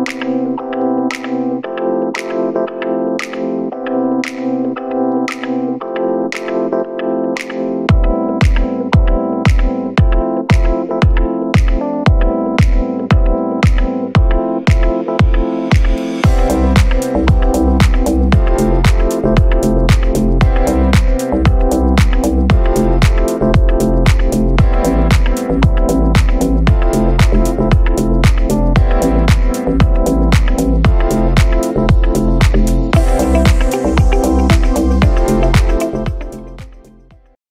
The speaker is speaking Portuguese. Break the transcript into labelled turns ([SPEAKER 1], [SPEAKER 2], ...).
[SPEAKER 1] Música